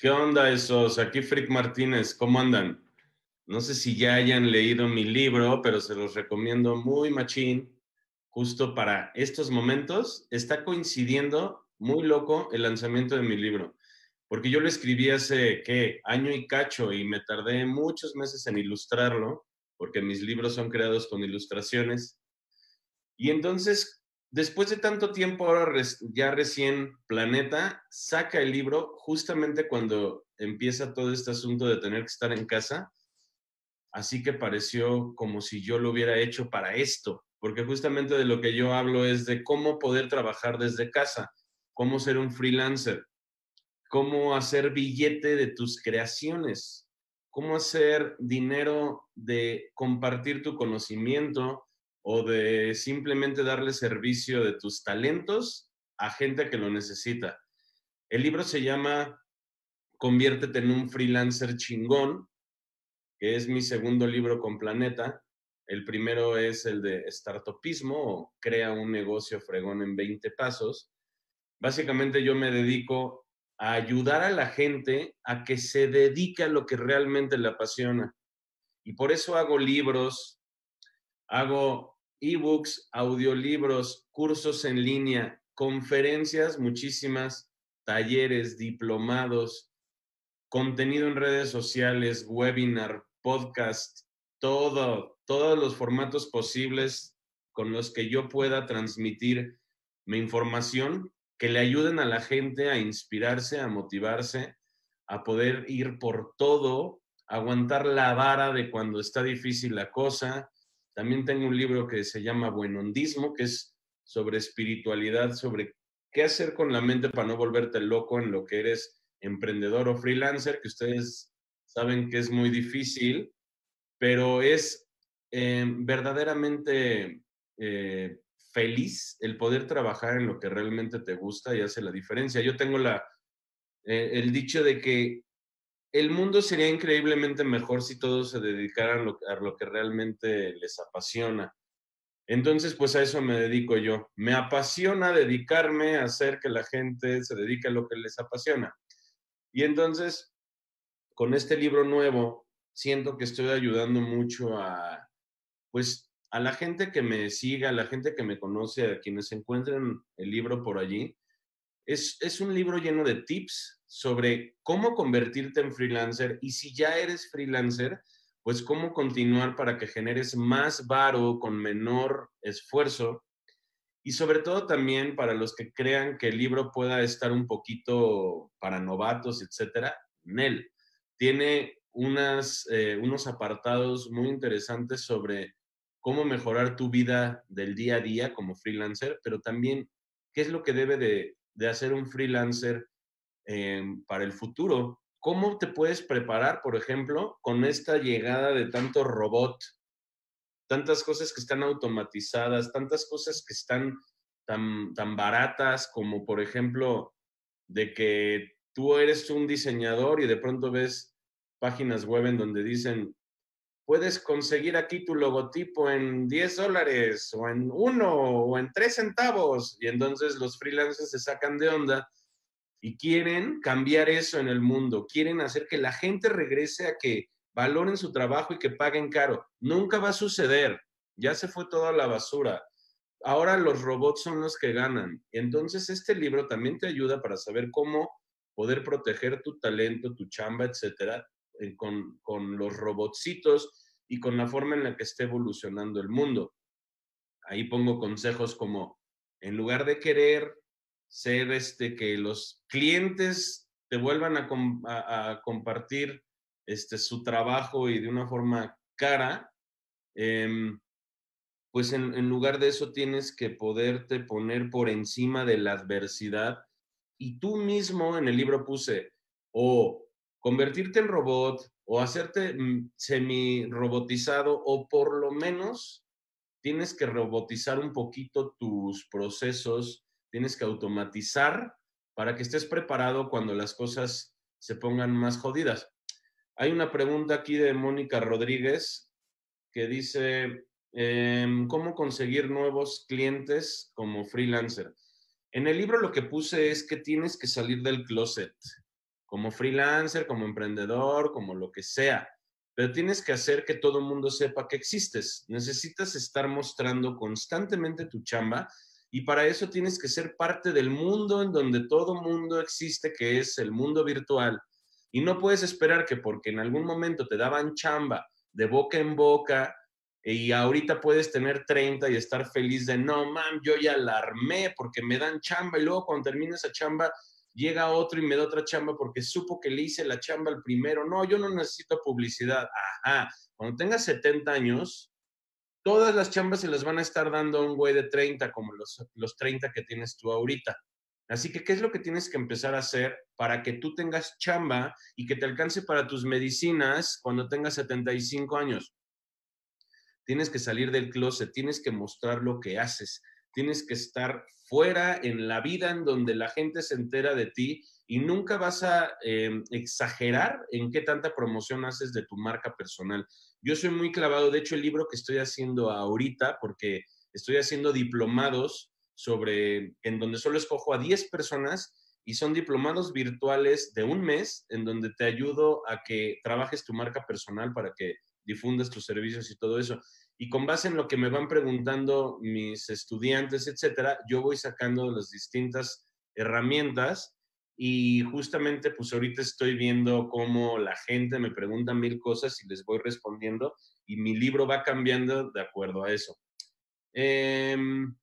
¿Qué onda esos? Aquí Frick Martínez, ¿cómo andan? No sé si ya hayan leído mi libro, pero se los recomiendo muy machín, justo para estos momentos. Está coincidiendo muy loco el lanzamiento de mi libro, porque yo lo escribí hace, ¿qué? Año y cacho y me tardé muchos meses en ilustrarlo, porque mis libros son creados con ilustraciones. Y entonces después de tanto tiempo, ahora ya recién Planeta saca el libro justamente cuando empieza todo este asunto de tener que estar en casa. Así que pareció como si yo lo hubiera hecho para esto, porque justamente de lo que yo hablo es de cómo poder trabajar desde casa, cómo ser un freelancer, cómo hacer billete de tus creaciones, cómo hacer dinero de compartir tu conocimiento, o de simplemente darle servicio de tus talentos a gente que lo necesita. El libro se llama Conviértete en un freelancer chingón, que es mi segundo libro con Planeta. El primero es el de Startupismo o Crea un negocio fregón en 20 pasos. Básicamente yo me dedico a ayudar a la gente a que se dedique a lo que realmente le apasiona. Y por eso hago libros, Hago ebooks, audiolibros, cursos en línea, conferencias, muchísimas, talleres, diplomados, contenido en redes sociales, webinar, podcast, todo, todos los formatos posibles con los que yo pueda transmitir mi información que le ayuden a la gente a inspirarse, a motivarse, a poder ir por todo, aguantar la vara de cuando está difícil la cosa, también tengo un libro que se llama Buenondismo, que es sobre espiritualidad, sobre qué hacer con la mente para no volverte loco en lo que eres emprendedor o freelancer, que ustedes saben que es muy difícil, pero es eh, verdaderamente eh, feliz el poder trabajar en lo que realmente te gusta y hace la diferencia. Yo tengo la, eh, el dicho de que el mundo sería increíblemente mejor si todos se dedicaran a lo que realmente les apasiona. Entonces, pues a eso me dedico yo. Me apasiona dedicarme a hacer que la gente se dedique a lo que les apasiona. Y entonces, con este libro nuevo, siento que estoy ayudando mucho a, pues, a la gente que me siga, a la gente que me conoce, a quienes encuentren el libro por allí. Es, es un libro lleno de tips, sobre cómo convertirte en freelancer y si ya eres freelancer, pues cómo continuar para que generes más varo con menor esfuerzo y sobre todo también para los que crean que el libro pueda estar un poquito para novatos, etcétera, Nel tiene unas, eh, unos apartados muy interesantes sobre cómo mejorar tu vida del día a día como freelancer, pero también qué es lo que debe de, de hacer un freelancer Em, para el futuro. ¿Cómo te puedes preparar, por ejemplo, con esta llegada de tanto robot, tantas cosas que están automatizadas, tantas cosas que están tan, tan baratas como, por ejemplo, de que tú eres un diseñador y de pronto ves páginas web en donde dicen, puedes conseguir aquí tu logotipo en 10 dólares o en uno o en 3 centavos. Y entonces los freelancers se sacan de onda y quieren cambiar eso en el mundo, quieren hacer que la gente regrese a que valoren su trabajo y que paguen caro. Nunca va a suceder, ya se fue toda la basura. Ahora los robots son los que ganan. Entonces este libro también te ayuda para saber cómo poder proteger tu talento, tu chamba, etcétera, con, con los robotcitos y con la forma en la que esté evolucionando el mundo. Ahí pongo consejos como, en lugar de querer ser este, que los clientes te vuelvan a, compartir este, su trabajo y de una forma cara, em, pues en, lugar de eso tienes que poderte poner por encima de la adversidad y tú mismo en el libro puse o convertirte en robot o hacerte mm, semi-robotizado o por lo menos tienes que robotizar un poquito tus procesos tienes que automatizar para que estés preparado cuando las cosas se pongan más jodidas. Hay una pregunta aquí de Mónica Rodríguez que dice, em, ¿cómo conseguir nuevos clientes como freelancer? En el libro lo que puse es que tienes que salir del closet. Como freelancer, como emprendedor, como lo que sea. Pero tienes que hacer que todo el mundo sepa que existes. Necesitas estar mostrando constantemente tu chamba y para eso tienes que ser parte del mundo en donde todo mundo existe, que es el mundo virtual. Y no puedes esperar que porque en algún momento te daban chamba de boca en boca y ahorita puedes tener 30 y estar feliz de, no, mam, yo ya la armé porque me dan chamba y luego cuando termine esa chamba llega otro y me da otra chamba porque supo que le hice la chamba al primero. No, yo no necesito publicidad. Ajá, cuando tengas 70 años, todas las chambas se las van a estar dando a un güey de 30 como los, los 30 que tienes tú ahorita. Así que, ¿qué es lo que tienes que empezar a hacer para que tú tengas chamba y que te alcance para tus medicinas cuando tengas 75 años? Tienes que salir del closet, tienes que mostrar lo que haces, tienes que estar fuera en la vida en donde la gente se entera de ti y nunca vas a em, exagerar en qué tanta promoción haces de tu marca personal. Yo soy muy clavado, de hecho el libro que estoy haciendo ahorita, porque estoy haciendo diplomados sobre, en donde solo escojo a 10 personas y son diplomados virtuales de un mes en donde te ayudo a que trabajes tu marca personal para que difundas tus servicios y todo eso. Y con base en lo que me van preguntando mis estudiantes, etcétera, yo voy sacando las distintas herramientas y justamente pues ahorita estoy viendo cómo la gente me pregunta mil cosas y les voy respondiendo y mi libro va cambiando de acuerdo a eso. Em,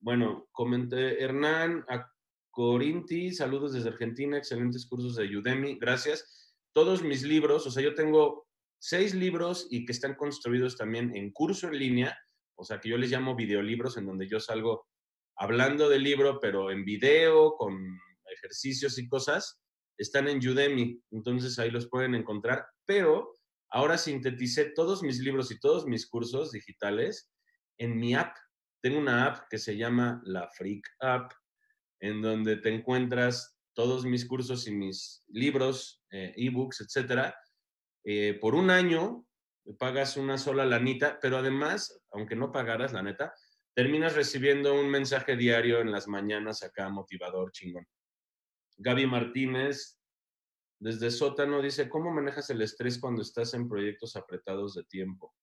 bueno, comenté Hernán a Corinti, saludos desde Argentina, excelentes cursos de Udemy, gracias. Todos mis libros, o sea, yo tengo seis libros y que están construidos también en curso en línea, o sea, que yo les llamo videolibros en donde yo salgo hablando del libro, pero en video, con ejercicios y cosas, están en Udemy, entonces ahí los pueden encontrar, pero ahora sinteticé todos mis libros y todos mis cursos digitales en mi app. Tengo una app que se llama la Freak App, en donde te encuentras todos mis cursos y mis libros, eh, ebooks, etcétera, eh, por un año pagas una sola lanita, pero además, aunque no pagaras, la neta, terminas recibiendo un mensaje diario en las mañanas acá, motivador, chingón. Gaby Martínez, desde Sótano, dice, ¿cómo manejas el estrés cuando estás en proyectos apretados de tiempo?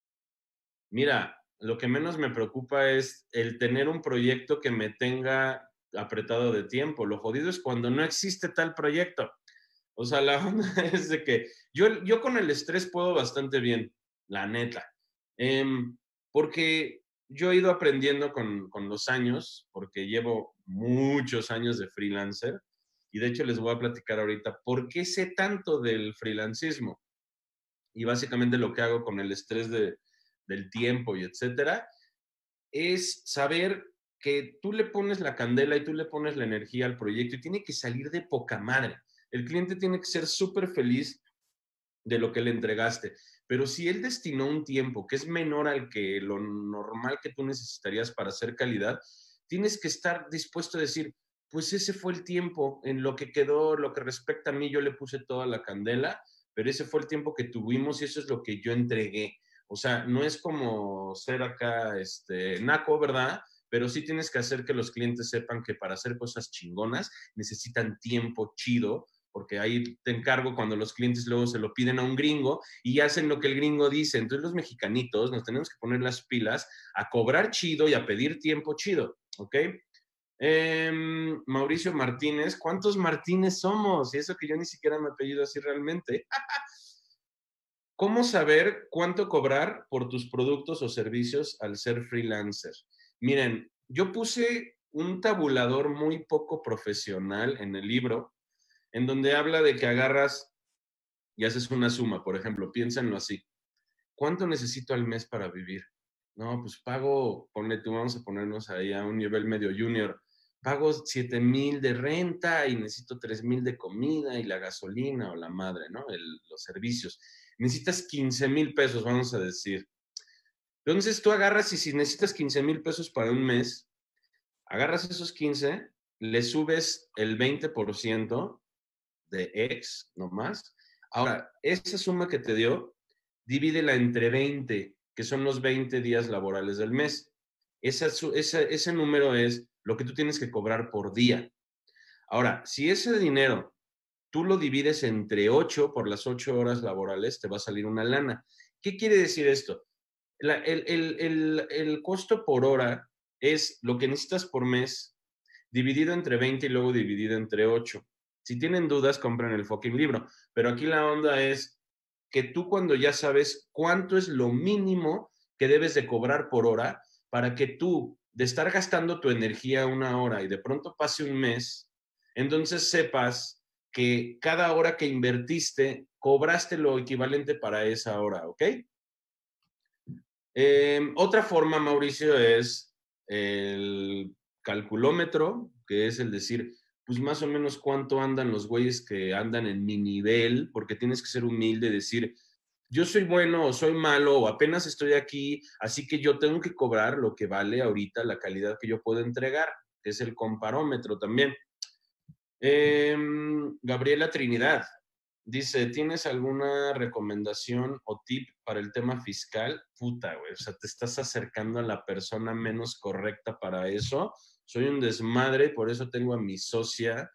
Mira, lo que menos me preocupa es el tener un proyecto que me tenga apretado de tiempo. Lo jodido es cuando no existe tal proyecto. O sea, la onda es de que yo, yo con el estrés puedo bastante bien, la neta. Em, porque yo he ido aprendiendo con, con, los años, porque llevo muchos años de freelancer, y de hecho les voy a platicar ahorita por qué sé tanto del freelancismo. Y básicamente lo que hago con el estrés de, del tiempo y etcétera, es saber que tú le pones la candela y tú le pones la energía al proyecto y tiene que salir de poca madre. El cliente tiene que ser súper feliz de lo que le entregaste. Pero si él destinó un tiempo que es menor al que lo normal que tú necesitarías para hacer calidad, tienes que estar dispuesto a decir, pues ese fue el tiempo en lo que quedó, lo que respecta a mí, yo le puse toda la candela, pero ese fue el tiempo que tuvimos y eso es lo que yo entregué. O sea, no es como ser acá, este, naco, ¿verdad? Pero sí tienes que hacer que los clientes sepan que para hacer cosas chingonas necesitan tiempo chido porque ahí te encargo cuando los clientes luego se lo piden a un gringo y hacen lo que el gringo dice. Entonces los mexicanitos nos tenemos que poner las pilas a cobrar chido y a pedir tiempo chido, ¿ok? Em, Mauricio Martínez, ¿cuántos Martínez somos? Y eso que yo ni siquiera me apellido así realmente. ¿Cómo saber cuánto cobrar por tus productos o servicios al ser freelancer? Miren, yo puse un tabulador muy poco profesional en el libro en donde habla de que agarras y haces una suma, por ejemplo, piénsenlo así. ¿Cuánto necesito al mes para vivir? No, pues pago, ponle tú, vamos a ponernos ahí a un nivel medio junior. Pago 7 mil de renta y necesito 3 mil de comida y la gasolina o la madre, ¿no? los servicios. Necesitas 15 mil pesos, vamos a decir. Entonces tú agarras y si necesitas 15 mil pesos para un mes, agarras esos 15, le subes el 20% de X nomás. Ahora, esa suma que te dio, divídela entre 20, que son los 20 días laborales del mes. Ese número es lo que tú tienes que cobrar por día. Ahora, si ese dinero tú lo divides entre 8 por las 8 horas laborales, te va a salir una lana. ¿Qué quiere decir esto? el, costo por hora es lo que necesitas por mes dividido entre 20 y luego dividido entre 8. Si tienen dudas, compren el fucking libro. Pero aquí la onda es que tú cuando ya sabes cuánto es lo mínimo que debes de cobrar por hora para que tú, de estar gastando tu energía una hora y de pronto pase un mes, entonces sepas que cada hora que invertiste, cobraste lo equivalente para esa hora, ¿ok? Em, otra forma, Mauricio, es el calculómetro, que es el decir, pues más o menos cuánto andan los güeyes que andan en mi nivel, porque tienes que ser humilde, decir, yo soy bueno o soy malo o apenas estoy aquí, así que yo tengo que cobrar lo que vale ahorita la calidad que yo puedo entregar, que es el comparómetro también. Em, Gabriela Trinidad, Dice, ¿tienes alguna recomendación o tip para el tema fiscal? Puta, güey, o sea, te estás acercando a la persona menos correcta para eso. Soy un desmadre, por eso tengo a mi socia,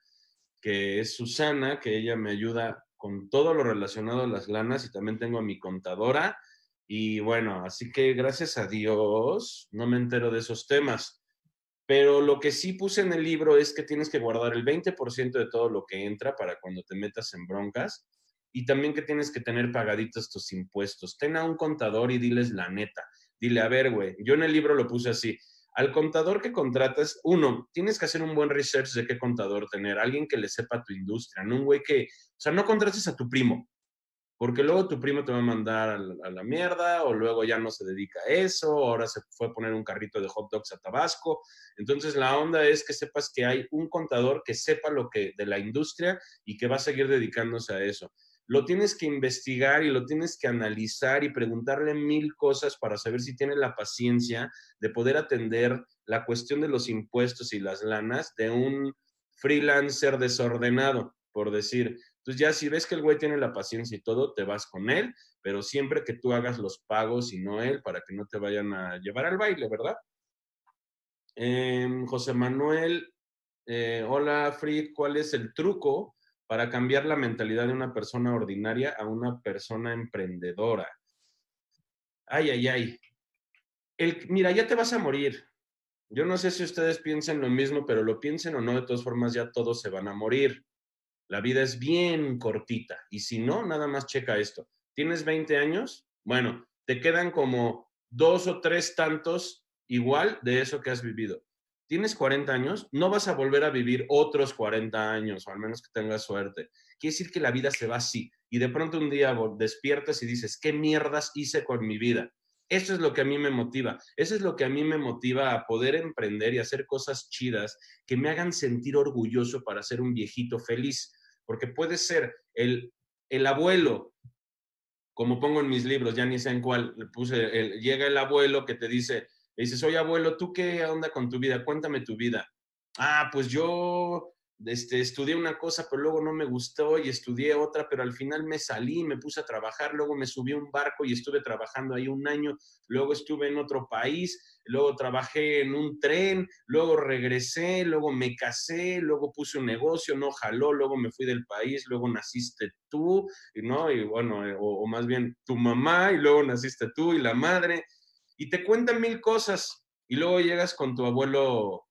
que es Susana, que ella me ayuda con todo lo relacionado a las lanas y también tengo a mi contadora. Y bueno, así que gracias a Dios no me entero de esos temas. Pero lo que sí puse en el libro es que tienes que guardar el 20% de todo lo que entra para cuando te metas en broncas y también que tienes que tener pagaditos tus impuestos. Ten a un contador y diles la neta. Dile, a ver, güey, yo en el libro lo puse así. Al contador que contratas, uno, tienes que hacer un buen research de qué contador tener, alguien que le sepa tu industria, no un güey que, o sea, no contrates a tu primo, porque luego tu primo te va a mandar a la, mierda o luego ya no se dedica a eso, ahora se fue a poner un carrito de hot dogs a Tabasco. Entonces la onda es que sepas que hay un contador que sepa lo que de la industria y que va a seguir dedicándose a eso. Lo tienes que investigar y lo tienes que analizar y preguntarle mil cosas para saber si tiene la paciencia de poder atender la cuestión de los impuestos y las lanas de un freelancer desordenado, por decir, entonces ya si ves que el güey tiene la paciencia y todo, te vas con él, pero siempre que tú hagas los pagos y no él, para que no te vayan a llevar al baile, ¿verdad? Em, José Manuel, eh, hola Frid, ¿cuál es el truco para cambiar la mentalidad de una persona ordinaria a una persona emprendedora? Ay, ay, ay. El, mira, ya te vas a morir. Yo no sé si ustedes piensen lo mismo, pero lo piensen o no, de todas formas ya todos se van a morir. La vida es bien cortita y si no, nada más checa esto. ¿Tienes 20 años? Bueno, te quedan como dos o tres tantos igual de eso que has vivido. ¿Tienes 40 años? No vas a volver a vivir otros 40 años, o al menos que tengas suerte. Quiere decir que la vida se va así y de pronto un día despiertas y dices, ¿qué mierdas hice con mi vida? Eso es lo que a mí me motiva. Eso es lo que a mí me motiva a poder emprender y hacer cosas chidas que me hagan sentir orgulloso para ser un viejito feliz porque puede ser el, el abuelo, como pongo en mis libros, ya ni sé en cuál, puse, llega el abuelo que te dice, le dices, oye abuelo, ¿tú qué onda con tu vida? Cuéntame tu vida. Ah, pues yo este, estudié una cosa, pero luego no me gustó y estudié otra, pero al final me salí, me puse a trabajar, luego me subí a un barco y estuve trabajando ahí un año, luego estuve en otro país, luego trabajé en un tren, luego regresé, luego me casé, luego puse un negocio, no jaló, luego me fui del país, luego naciste tú, ¿no? Y bueno, eh, o, o más bien tu mamá y luego naciste tú y la madre, y te cuentan mil cosas y luego llegas con tu abuelo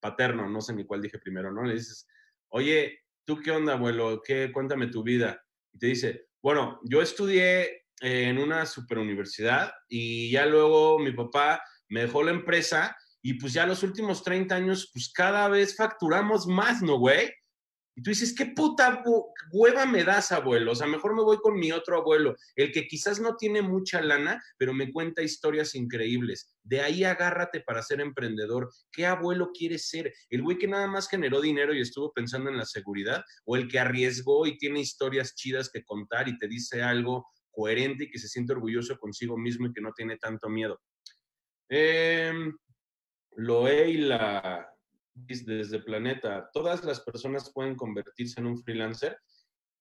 paterno, no sé ni cuál dije primero, ¿no? Le dices, oye, ¿tú qué onda, abuelo? ¿Qué? Cuéntame tu vida. Y te dice, bueno, yo estudié en una super universidad y ya luego mi papá me dejó la empresa y pues ya los últimos 30 años, pues cada vez facturamos más, ¿no, güey? Y tú dices, ¿qué puta hueva me das, abuelo? O sea, mejor me voy con mi otro abuelo, el que quizás no tiene mucha lana, pero me cuenta historias increíbles. De ahí agárrate para ser emprendedor. ¿Qué abuelo quieres ser? ¿El güey que nada más generó dinero y estuvo pensando en la seguridad? ¿O el que arriesgó y tiene historias chidas que contar y te dice algo coherente y que se siente orgulloso consigo mismo y que no tiene tanto miedo? Eh, la desde Planeta, todas las personas pueden convertirse en un freelancer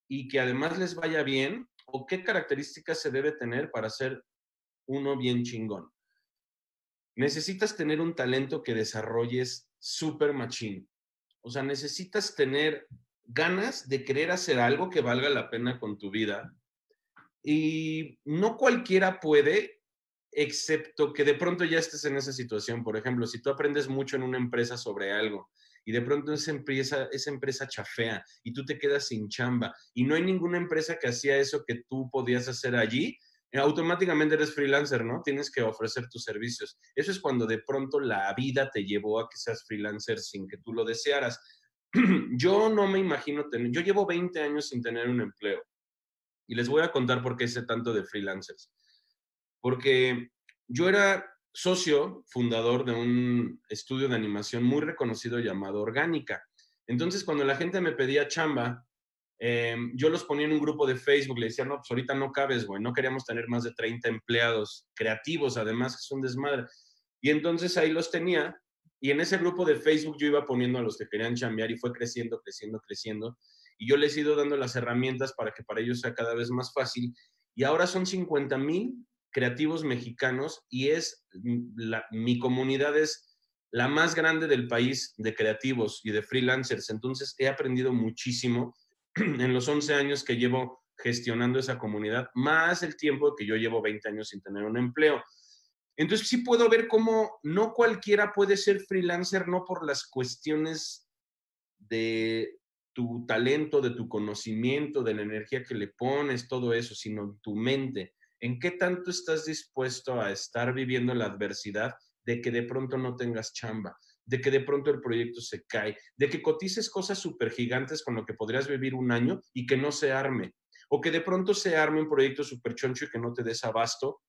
y que además les vaya bien o qué características se debe tener para ser uno bien chingón. Necesitas tener un talento que desarrolles súper machín. O sea, necesitas tener ganas de querer hacer algo que valga la pena con tu vida. Y no cualquiera puede, excepto que de pronto ya estés en esa situación. Por ejemplo, si tú aprendes mucho en una empresa sobre algo y de pronto esa empresa, esa empresa chafea y tú te quedas sin chamba y no hay ninguna empresa que hacía eso que tú podías hacer allí, automáticamente eres freelancer, ¿no? Tienes que ofrecer tus servicios. Eso es cuando de pronto la vida te llevó a que seas freelancer sin que tú lo desearas. yo no me imagino tener, yo llevo 20 años sin tener un empleo y les voy a contar por qué sé tanto de freelancers. Porque yo era socio fundador de un estudio de animación muy reconocido llamado Orgánica. Entonces, cuando la gente me pedía chamba, em, yo los ponía en un grupo de Facebook, le decía, no, pues ahorita no cabes, güey, no queríamos tener más de 30 empleados creativos, además, que es un desmadre. Y entonces ahí los tenía, y en ese grupo de Facebook yo iba poniendo a los que querían chambear y fue creciendo, creciendo, creciendo. Y yo les he ido dando las herramientas para que para ellos sea cada vez más fácil. Y ahora son 50 mil creativos mexicanos y es la, mi comunidad es la más grande del país de creativos y de freelancers. Entonces he aprendido muchísimo en los 11 años que llevo gestionando esa comunidad, más el tiempo que yo llevo 20 años sin tener un empleo. Entonces sí puedo ver cómo no cualquiera puede ser freelancer, no por las cuestiones de tu talento, de tu conocimiento, de la energía que le pones, todo eso, sino tu mente. ¿En qué tanto estás dispuesto a estar viviendo la adversidad de que de pronto no tengas chamba, de que de pronto el proyecto se cae, de que cotices cosas súper gigantes con lo que podrías vivir un año y que no se arme? O que de pronto se arme un proyecto súper choncho y que no te des abasto.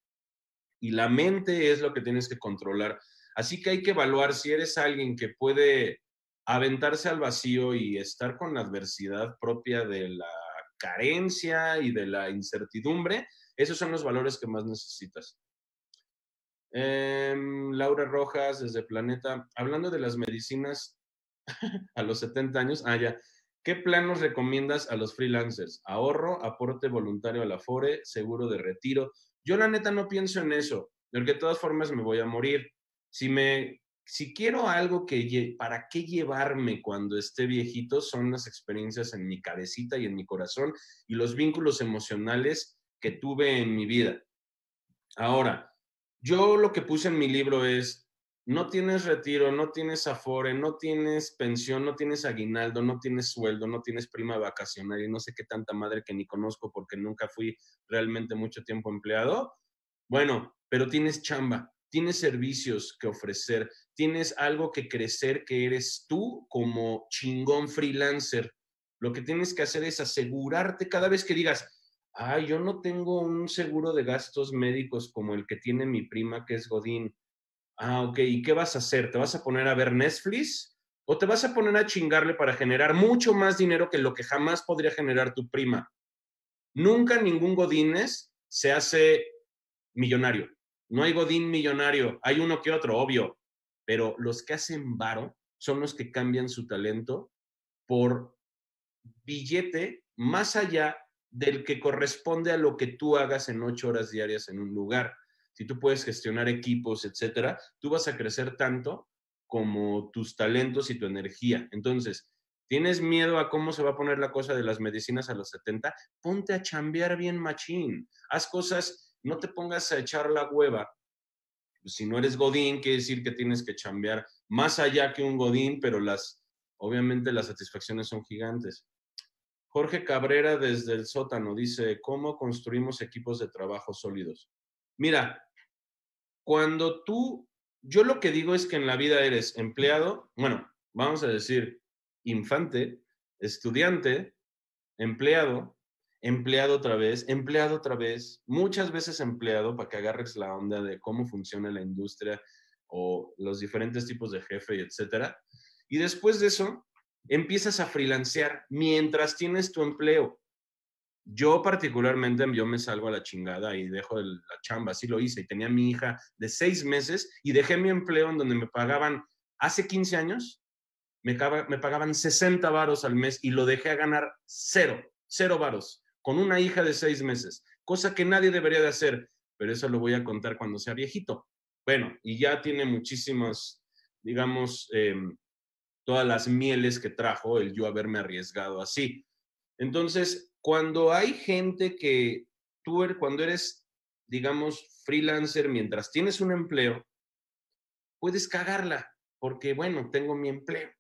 Y la mente es lo que tienes que controlar. Así que hay que evaluar si eres alguien que puede aventarse al vacío y estar con la adversidad propia de la carencia y de la incertidumbre, esos son los valores que más necesitas. Em, Laura Rojas, desde Planeta, hablando de las medicinas a los 70 años, ah, ya. ¿Qué planos recomiendas a los freelancers? Ahorro, aporte voluntario a la FORE, seguro de retiro. Yo la neta no pienso en eso, porque de todas formas me voy a morir. Si me si quiero algo que para qué llevarme cuando esté viejito son las experiencias en mi cabecita y en mi corazón y los vínculos emocionales que tuve en mi vida. Ahora, yo lo que puse en mi libro es, no tienes retiro, no tienes afore, no tienes pensión, no tienes aguinaldo, no tienes sueldo, no tienes prima vacacional y no sé qué tanta madre que ni conozco porque nunca fui realmente mucho tiempo empleado. Bueno, pero tienes chamba, tienes servicios que ofrecer, tienes algo que crecer que eres tú como chingón freelancer. Lo que tienes que hacer es asegurarte cada vez que digas, ah, yo no tengo un seguro de gastos médicos como el que tiene mi prima que es Godín. Ah, ok, ¿y qué vas a hacer? ¿Te vas a poner a ver Netflix? ¿O te vas a poner a chingarle para generar mucho más dinero que lo que jamás podría generar tu prima? Nunca ningún Godínez se hace millonario. No hay Godín millonario, hay uno que otro, obvio, pero los que hacen varo son los que cambian su talento por billete más allá del que corresponde a lo que tú hagas en ocho horas diarias en un lugar. Si tú puedes gestionar equipos, etcétera, tú vas a crecer tanto como tus talentos y tu energía. Entonces, ¿tienes miedo a cómo se va a poner la cosa de las medicinas a los 70? Ponte a chambear bien machín. Haz cosas, no te pongas a echar la hueva. Si no eres Godín, quiere decir que tienes que chambear más allá que un Godín, pero las, obviamente las satisfacciones son gigantes. Jorge Cabrera desde el sótano dice, ¿cómo construimos equipos de trabajo sólidos? Mira, cuando tú, yo lo que digo es que en la vida eres empleado, bueno, vamos a decir infante, estudiante, empleado, empleado otra vez, empleado otra vez, muchas veces empleado para que agarres la onda de cómo funciona la industria o los diferentes tipos de jefe, etcétera. Y después de eso, empiezas a freelancear mientras tienes tu empleo. Yo particularmente, yo me salgo a la chingada y dejo la chamba, así lo hice. Y tenía mi hija de seis meses y dejé mi empleo en donde me pagaban, hace 15 años, me, me pagaban 60 varos al mes y lo dejé a ganar cero, cero varos, con una hija de seis meses, cosa que nadie debería de hacer, pero eso lo voy a contar cuando sea viejito. Bueno, y ya tiene muchísimas, digamos, em, todas las mieles que trajo el yo haberme arriesgado así. Entonces, cuando hay gente que tú, er, cuando eres, digamos, freelancer, mientras tienes un empleo, puedes cagarla, porque bueno, tengo mi empleo.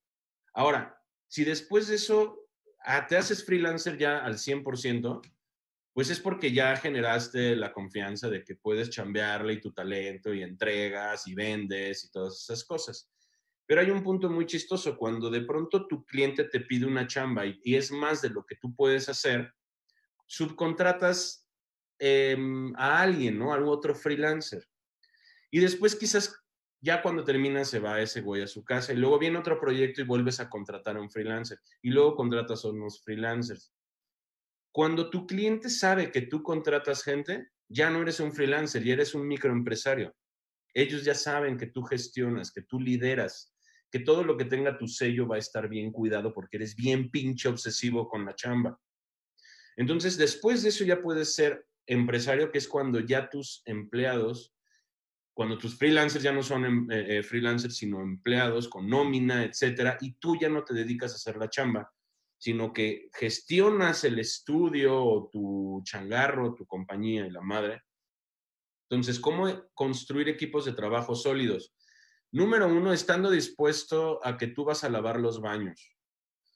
Ahora, si después de eso ah, te haces freelancer ya al 100%, pues es porque ya generaste la confianza de que puedes chambearle y tu talento y entregas y vendes y todas esas cosas. Pero hay un punto muy chistoso, cuando de pronto tu cliente te pide una chamba y, es más de lo que tú puedes hacer, subcontratas em, a alguien, ¿no? A algún otro freelancer. Y después quizás ya cuando termina se va ese güey a su casa y luego viene otro proyecto y vuelves a contratar a un freelancer y luego contratas a unos freelancers. Cuando tu cliente sabe que tú contratas gente, ya no eres un freelancer, ya eres un microempresario. Ellos ya saben que tú gestionas, que tú lideras, que todo lo que tenga tu sello va a estar bien cuidado porque eres bien pinche obsesivo con la chamba. Entonces, después de eso ya puedes ser empresario, que es cuando ya tus empleados cuando tus freelancers ya no son em, eh, eh, freelancers, sino empleados con nómina, etcétera, y tú ya no te dedicas a hacer la chamba, sino que gestionas el estudio o tu changarro, tu compañía y la madre. Entonces, ¿cómo construir equipos de trabajo sólidos? Número uno, estando dispuesto a que tú vas a lavar los baños.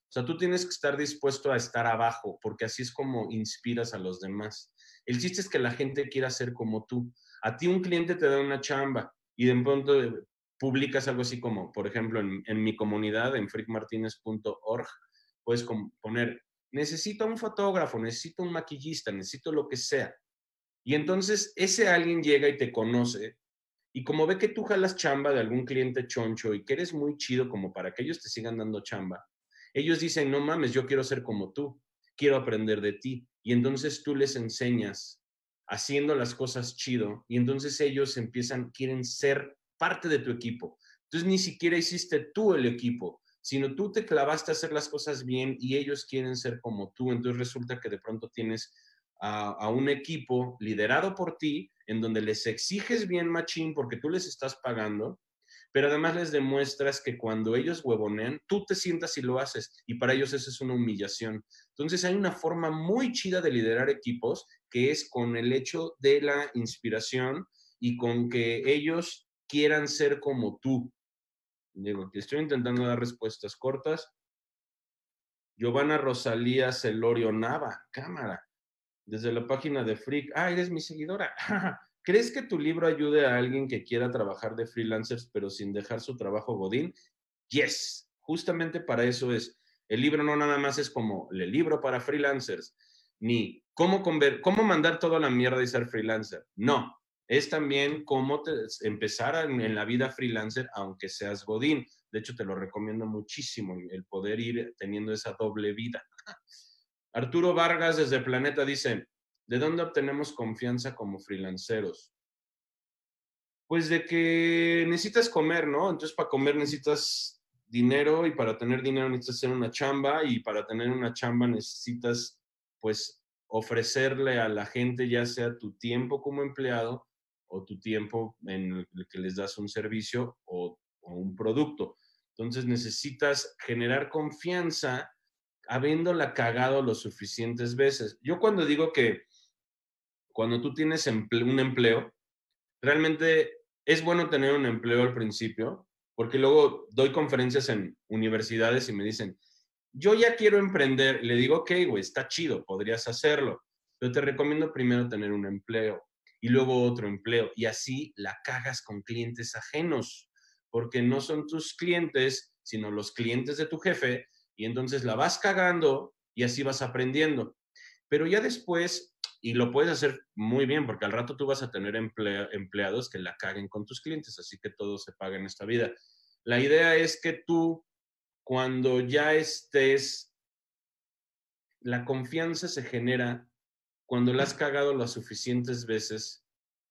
O sea, tú tienes que estar dispuesto a estar abajo, porque así es como inspiras a los demás. El chiste es que la gente quiera ser como tú. A ti un cliente te da una chamba y de pronto eh, publicas algo así como, por ejemplo, en, mi comunidad, en freakmartinez.org, puedes poner, necesito un fotógrafo, necesito un maquillista, necesito lo que sea. Y entonces ese alguien llega y te conoce y como ve que tú jalas chamba de algún cliente choncho y que eres muy chido como para que ellos te sigan dando chamba, ellos dicen, no mames, yo quiero ser como tú, quiero aprender de ti. Y entonces tú les enseñas haciendo las cosas chido y entonces ellos empiezan, quieren ser parte de tu equipo. Entonces ni siquiera hiciste tú el equipo, sino tú te clavaste a hacer las cosas bien y ellos quieren ser como tú. Entonces resulta que de pronto tienes a, a un equipo liderado por ti en donde les exiges bien machín porque tú les estás pagando pero además les demuestras que cuando ellos huevonean, tú te sientas y lo haces, y para ellos eso es una humillación. Entonces hay una forma muy chida de liderar equipos que es con el hecho de la inspiración y con que ellos quieran ser como tú. Digo, que estoy intentando dar respuestas cortas. Giovanna Rosalía Celorio Nava, cámara, desde la página de Freak. Ah, eres mi seguidora. ¿Crees que tu libro ayude a alguien que quiera trabajar de freelancers pero sin dejar su trabajo godín? Yes, justamente para eso es. El libro no nada más es como el libro para freelancers, ni cómo, cómo mandar toda la mierda y ser freelancer. No, es también cómo empezar en, la vida freelancer aunque seas godín. De hecho, te lo recomiendo muchísimo, el poder ir teniendo esa doble vida. Arturo Vargas desde Planeta dice, ¿De dónde obtenemos confianza como freelanceros? Pues de que necesitas comer, ¿no? Entonces para comer necesitas dinero y para tener dinero necesitas hacer una chamba y para tener una chamba necesitas pues ofrecerle a la gente ya sea tu tiempo como empleado o tu tiempo en el que les das un servicio o, o un producto. Entonces necesitas generar confianza habiéndola cagado lo suficientes veces. Yo cuando digo que cuando tú tienes un empleo, realmente es bueno tener un empleo al principio, porque luego doy conferencias en universidades y me dicen, yo ya quiero emprender. Le digo, ok, güey, está chido, podrías hacerlo, pero te recomiendo primero tener un empleo y luego otro empleo. Y así la cagas con clientes ajenos, porque no son tus clientes, sino los clientes de tu jefe, y entonces la vas cagando y así vas aprendiendo. Pero ya después y lo puedes hacer muy bien porque al rato tú vas a tener empleados que la caguen con tus clientes, así que todo se paga en esta vida. La idea es que tú, cuando ya estés, la confianza se genera cuando la has cagado las suficientes veces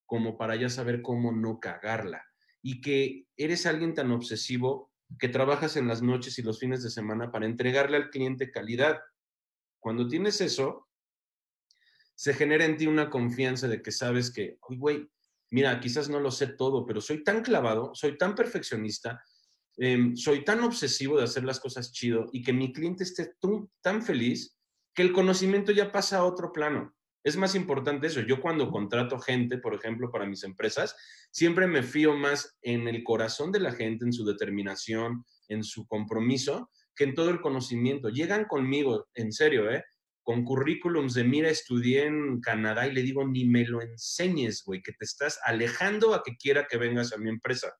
como para ya saber cómo no cagarla. Y que eres alguien tan obsesivo que trabajas en las noches y los fines de semana para entregarle al cliente calidad. Cuando tienes eso, se genera en ti una confianza de que sabes que, güey, mira, quizás no lo sé todo, pero soy tan clavado, soy tan perfeccionista, em, soy tan obsesivo de hacer las cosas chido y que mi cliente esté tan feliz que el conocimiento ya pasa a otro plano. Es más importante eso. Yo cuando contrato gente, por ejemplo, para mis empresas, siempre me fío más en el corazón de la gente, en su determinación, en su compromiso, que en todo el conocimiento. Llegan conmigo, en serio, ¿eh? Con currículums de, mira, estudié en Canadá y le digo, ni me lo enseñes, güey, que te estás alejando a que quiera que vengas a mi empresa.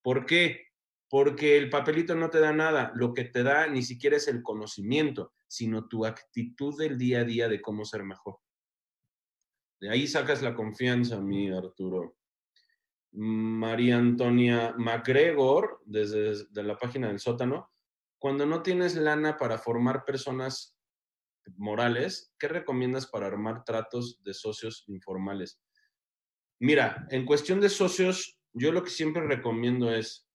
¿Por qué? Porque el papelito no te da nada, lo que te da ni siquiera es el conocimiento, sino tu actitud del día a día de cómo ser mejor. De ahí sacas la confianza, mi Arturo. María Antonia MacGregor, desde la página del sótano, cuando no tienes lana para formar personas morales, ¿qué recomiendas para armar tratos de socios informales? Mira, en cuestión de socios, yo lo que siempre recomiendo es,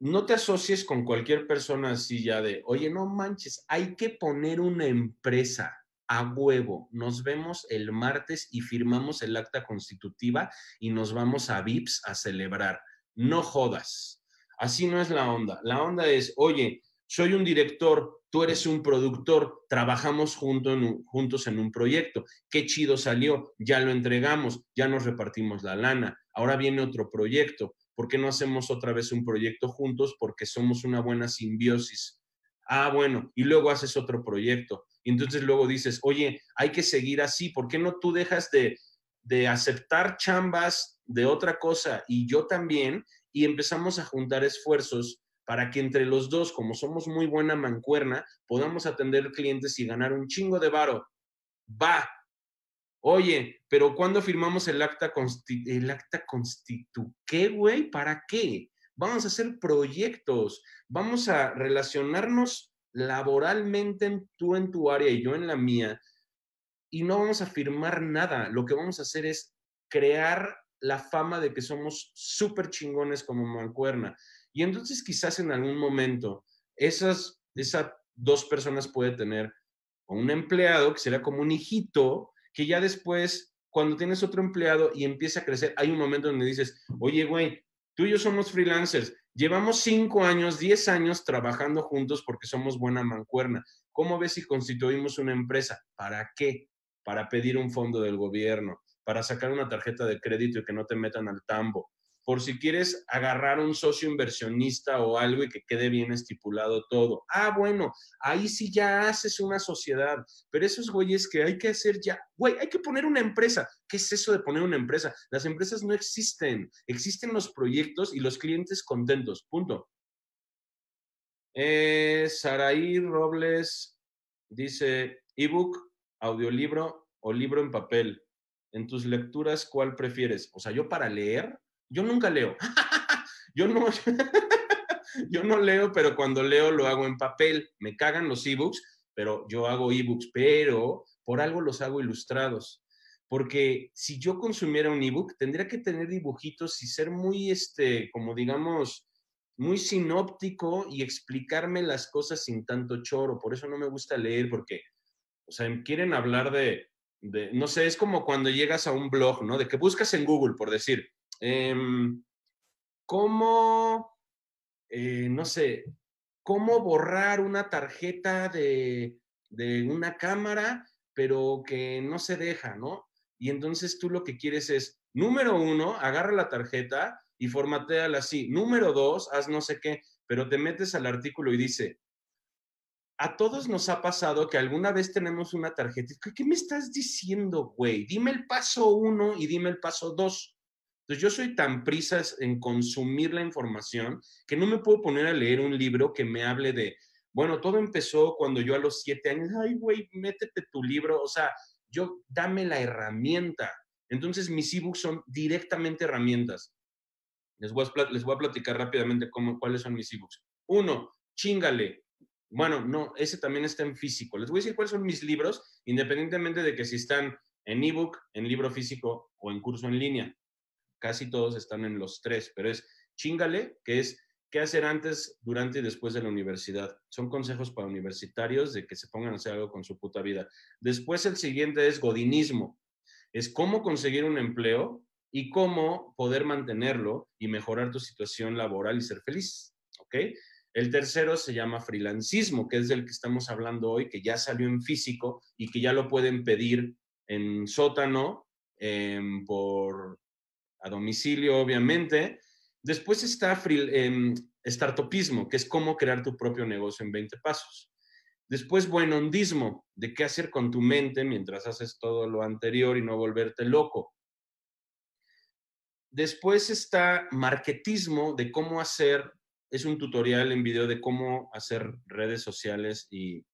no te asocies con cualquier persona así ya de, oye, no manches, hay que poner una empresa a huevo. Nos vemos el martes y firmamos el acta constitutiva y nos vamos a VIPS a celebrar. No jodas. Así no es la onda. La onda es, oye, soy un director, tú eres un productor, trabajamos juntos en un proyecto. Qué chido salió, ya lo entregamos, ya nos repartimos la lana. Ahora viene otro proyecto. ¿Por qué no hacemos otra vez un proyecto juntos? Porque somos una buena simbiosis. Ah, bueno, y luego haces otro proyecto. Entonces luego dices, oye, hay que seguir así. ¿Por qué no tú dejas de, de aceptar chambas de otra cosa y yo también y empezamos a juntar esfuerzos para que entre los dos, como somos muy buena mancuerna, podamos atender clientes y ganar un chingo de varo. Va. Oye, pero ¿cuándo firmamos el acta, el acta constitu? ¿Qué, güey? ¿Para qué? Vamos a hacer proyectos, vamos a relacionarnos laboralmente tú en tu área y yo en la mía, y no vamos a firmar nada. Lo que vamos a hacer es crear la fama de que somos súper chingones como mancuerna. Y entonces quizás en algún momento esas, esas dos personas puede tener un empleado que será como un hijito, que ya después, cuando tienes otro empleado y empieza a crecer, hay un momento donde dices, oye, güey, tú y yo somos freelancers, llevamos cinco años, diez años trabajando juntos porque somos buena mancuerna. ¿Cómo ves si constituimos una empresa? ¿Para qué? Para pedir un fondo del gobierno, para sacar una tarjeta de crédito y que no te metan al tambo, por si quieres agarrar un socio inversionista o algo y que quede bien estipulado todo. Ah, bueno, ahí sí ya haces una sociedad, pero esos güeyes que hay que hacer ya, güey, hay que poner una empresa. ¿Qué es eso de poner una empresa? Las empresas no existen, existen los proyectos y los clientes contentos, punto. Eh, Saraí Robles dice, ebook, audiolibro o libro en papel en tus lecturas, ¿cuál prefieres? O sea, yo para leer, yo nunca leo. yo no, yo no leo, pero cuando leo lo hago en papel. Me cagan los ebooks, pero yo hago ebooks, pero por algo los hago ilustrados. Porque si yo consumiera un ebook, tendría que tener dibujitos y ser muy, este, como digamos, muy sinóptico y explicarme las cosas sin tanto choro. Por eso no me gusta leer, porque, o sea, quieren hablar de, no sé, es como cuando llegas a un blog, ¿no? De que buscas en Google, por decir, em, cómo, eh, no sé, cómo borrar una tarjeta de, de una cámara, pero que no se deja, ¿no? Y entonces tú lo que quieres es, número uno, agarra la tarjeta y formateala así. Número dos, haz no sé qué, pero te metes al artículo y dice, a todos nos ha pasado que alguna vez tenemos una tarjeta. ¿Qué me estás diciendo, güey? Dime el paso uno y dime el paso dos. Entonces yo soy tan prisa en consumir la información que no me puedo poner a leer un libro que me hable de, bueno, todo empezó cuando yo a los siete años, ay, güey, métete tu libro. O sea, yo dame la herramienta. Entonces mis ebooks son directamente herramientas. Les voy a, les voy a platicar rápidamente cómo, cuáles son mis ebooks. Uno, chingale, bueno, no, ese también está en físico. Les voy a decir cuáles son mis libros, independientemente de que si están en ebook, en libro físico o en curso en línea. Casi todos están en los tres, pero es chingale, que es qué hacer antes, durante y después de la universidad. Son consejos para universitarios de que se pongan a hacer algo con su puta vida. Después el siguiente es godinismo. Es cómo conseguir un empleo y cómo poder mantenerlo y mejorar tu situación laboral y ser feliz. ¿Ok? El tercero se llama freelancismo, que es del que estamos hablando hoy, que ya salió en físico y que ya lo pueden pedir en sótano, em, por a domicilio, obviamente. Después está em, startupismo, que es cómo crear tu propio negocio en 20 pasos. Después, buenondismo, de qué hacer con tu mente mientras haces todo lo anterior y no volverte loco. Después está marketismo, de cómo hacer, es un tutorial en video de cómo hacer redes sociales y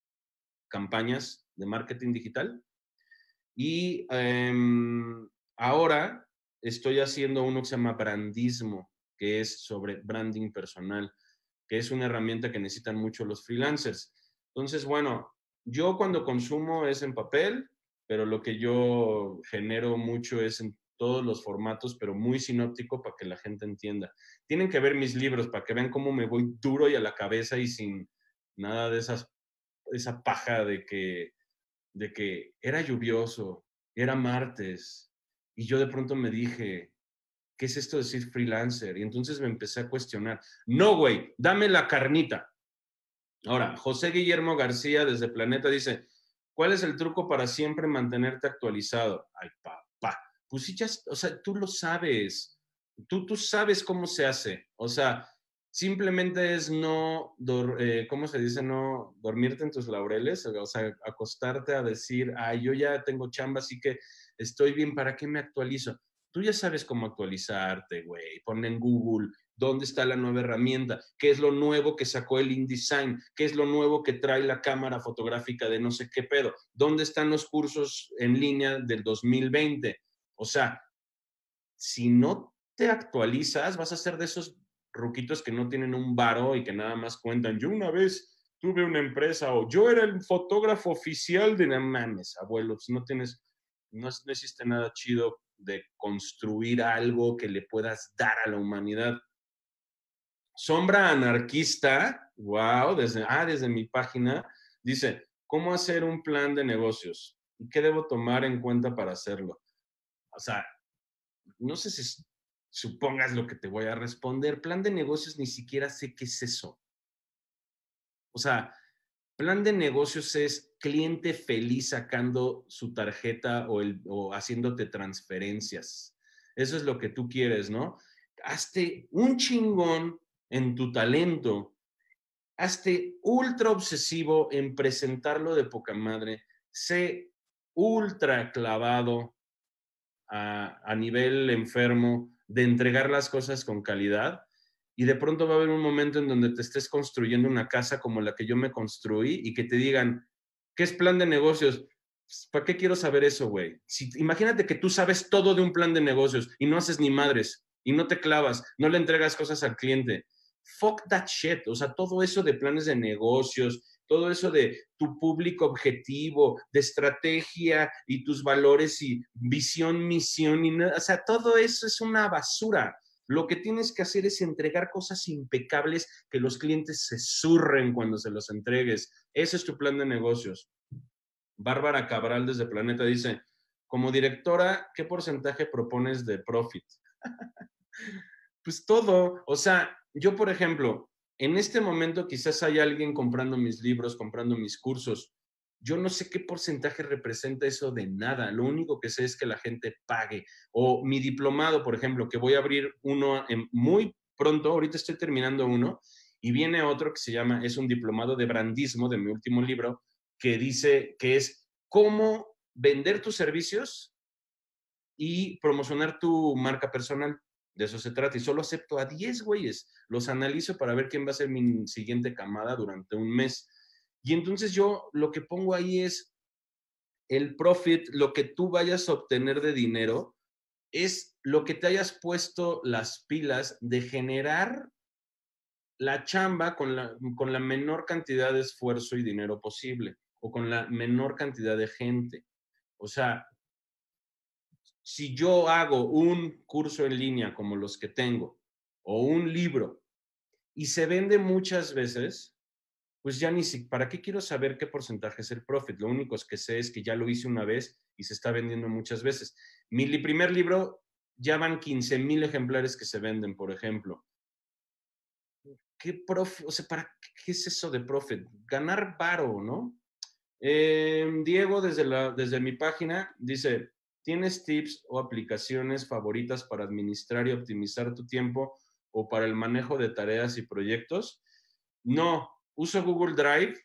campañas de marketing digital. Y em, ahora estoy haciendo uno que se llama brandismo, que es sobre branding personal, que es una herramienta que necesitan mucho los freelancers. Entonces, bueno, yo cuando consumo es en papel, pero lo que yo genero mucho es en todos los formatos, pero muy sinóptico para que la gente entienda. Tienen que ver mis libros para que vean cómo me voy duro y a la cabeza y sin nada de esas, esa paja de que, de que era lluvioso, era martes, y yo de pronto me dije, ¿qué es esto de ser freelancer? Y entonces me empecé a cuestionar. No, güey, dame la carnita. Ahora, José Guillermo García desde Planeta dice, ¿cuál es el truco para siempre mantenerte actualizado? Ay, papá, pues sí, ya, o sea, tú lo sabes, tú, tú sabes cómo se hace, o sea, simplemente es no, eh, ¿cómo se dice? No dormirte en tus laureles, o sea, acostarte a decir, ay, yo ya tengo chamba, así que estoy bien, ¿para qué me actualizo? Tú ya sabes cómo actualizarte, güey. Pon en Google dónde está la nueva herramienta, qué es lo nuevo que sacó el InDesign, qué es lo nuevo que trae la cámara fotográfica de no sé qué pedo, dónde están los cursos en línea del 2020. O sea, si no te actualizas, vas a ser de esos ruquitos que no tienen un varo y que nada más cuentan. Yo una vez tuve una empresa o yo era el fotógrafo oficial de no mames, abuelos, no tienes, no, no existe nada chido de construir algo que le puedas dar a la humanidad. Sombra anarquista, wow, desde, ah, desde mi página, dice, ¿cómo hacer un plan de negocios? ¿Y qué debo tomar en cuenta para hacerlo? O sea, no sé si supongas lo que te voy a responder. Plan de negocios, ni siquiera sé qué es eso. O sea, plan de negocios es cliente feliz sacando su tarjeta o, el, o haciéndote transferencias. Eso es lo que tú quieres, ¿no? Hazte un chingón en tu talento, hazte ultra obsesivo en presentarlo de poca madre, sé ultra clavado a, a nivel enfermo de entregar las cosas con calidad y de pronto va a haber un momento en donde te estés construyendo una casa como la que yo me construí y que te digan, ¿qué es plan de negocios? Pues, ¿Para qué quiero saber eso, güey? Si, imagínate que tú sabes todo de un plan de negocios y no haces ni madres y no te clavas, no le entregas cosas al cliente fuck that shit. O sea, todo eso de planes de negocios, todo eso de tu público objetivo, de estrategia y tus valores y visión, misión, y o sea, todo eso es una basura. Lo que tienes que hacer es entregar cosas impecables que los clientes se surren cuando se los entregues. Ese es tu plan de negocios. Bárbara Cabral desde Planeta dice, como directora, ¿qué porcentaje propones de profit? pues todo, o sea, yo, por ejemplo, en este momento quizás hay alguien comprando mis libros, comprando mis cursos. Yo no sé qué porcentaje representa eso de nada. Lo único que sé es que la gente pague. O mi diplomado, por ejemplo, que voy a abrir uno muy pronto, ahorita estoy terminando uno, y viene otro que se llama, es un diplomado de brandismo de mi último libro, que dice que es cómo vender tus servicios y promocionar tu marca personal. De eso se trata. Y solo acepto a 10 güeyes. Los analizo para ver quién va a ser mi siguiente camada durante un mes. Y entonces yo lo que pongo ahí es el profit, lo que tú vayas a obtener de dinero, es lo que te hayas puesto las pilas de generar la chamba con la, con la menor cantidad de esfuerzo y dinero posible o con la menor cantidad de gente. O sea, si yo hago un curso en línea como los que tengo o un libro y se vende muchas veces, pues ya ni si, ¿para qué quiero saber qué porcentaje es el profit? Lo único que sé es que ya lo hice una vez y se está vendiendo muchas veces. Mi primer libro ya van 15 mil ejemplares que se venden, por ejemplo. ¿Qué profe, o sea, para qué es eso de profit? Ganar varo, ¿no? Em, Diego, desde, la, desde mi página, dice, ¿tienes tips o aplicaciones favoritas para administrar y optimizar tu tiempo o para el manejo de tareas y proyectos? No, uso Google Drive.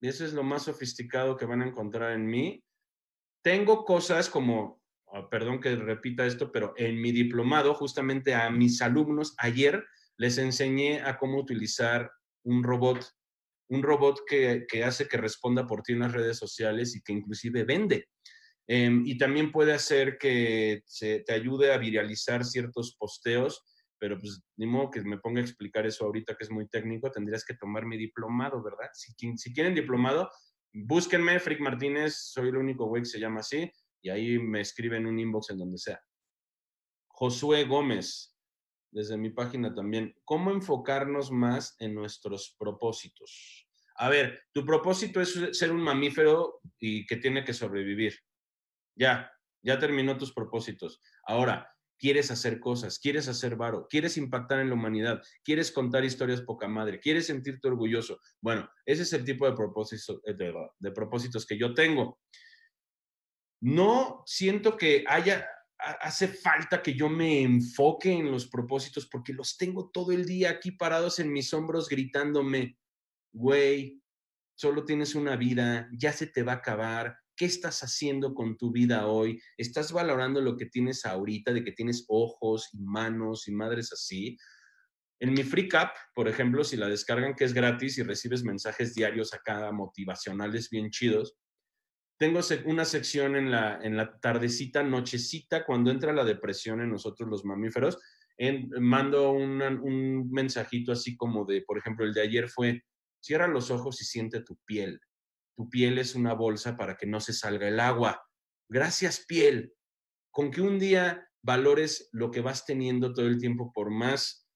Y eso es lo más sofisticado que van a encontrar en mí. Tengo cosas como, ah, perdón que repita esto, pero en mi diplomado, justamente a mis alumnos, ayer les enseñé a cómo utilizar un robot, un robot que, hace que responda por ti en las redes sociales y que inclusive vende. Em, y también puede hacer que te ayude a viralizar ciertos posteos, pero pues ni modo que me ponga a explicar eso ahorita que es muy técnico, tendrías que tomar mi diplomado, ¿verdad? Si, quieren diplomado, búsquenme, Frick Martínez, soy el único güey que se llama así, y ahí me escriben un inbox en donde sea. Josué Gómez, desde mi página también, ¿cómo enfocarnos más en nuestros propósitos? A ver, tu propósito es ser un mamífero y que tiene que sobrevivir. Ya, ya terminó tus propósitos. Ahora, quieres hacer cosas, quieres hacer varo, quieres impactar en la humanidad, quieres contar historias poca madre, quieres sentirte orgulloso. Bueno, ese es el tipo de propósitos, eh, de, propósitos que yo tengo. No siento que haya, hace falta que yo me enfoque en los propósitos porque los tengo todo el día aquí parados en mis hombros gritándome, güey, solo tienes una vida, ya se te va a acabar, ¿Qué estás haciendo con tu vida hoy? ¿Estás valorando lo que tienes ahorita, de que tienes ojos y manos y madres así? En mi Free Cap, por ejemplo, si la descargan que es gratis y recibes mensajes diarios acá motivacionales bien chidos, tengo una sección en la, en la tardecita, nochecita, cuando entra la depresión en nosotros los mamíferos, en, mando un mensajito así como de, por ejemplo, el de ayer fue, cierra los ojos y siente tu piel tu piel es una bolsa para que no se salga el agua. Gracias, piel. Con que un día valores lo que vas teniendo todo el tiempo, por más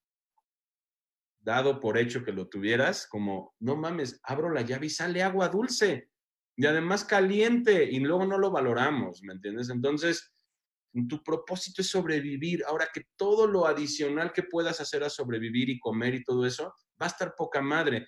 dado por hecho que lo tuvieras, como, no mames, abro la llave y sale agua dulce y además caliente y luego no lo valoramos, ¿me entiendes? Entonces, tu propósito es sobrevivir. Ahora que todo lo adicional que puedas hacer a sobrevivir y comer y todo eso, va a estar poca madre.